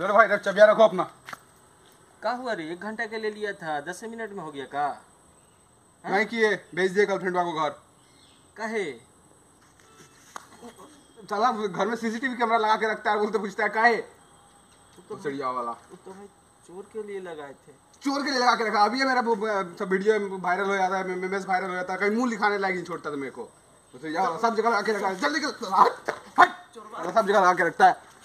मेरे भाई चबिया रखो अपना। का हुआ रे? एक घंटा के लिए लिया था दस मिनट में हो गया का? हाँ? नहीं किए भेज दिए गर्लफ्रेंड को घर। कहे? चला घर में सीसीटीवी कैमरा लगा के रखता है बोलते पूछता है काहे? तो तो चिड़िया वाला। तो चोर के लिए लगाए थे। चोर के लिए लगा के रखा। अभी ये मेरा सब वीडियो वायरल हो जाता है मेमेस वायरल हो जाता है कहीं मुँह लिखाने लायक नहीं छोड़ता था मेरे को। तो चिड़िया सब जगह लगा के रखा है। जल्दी कर हट हट। सब जगह लगा के रखता है।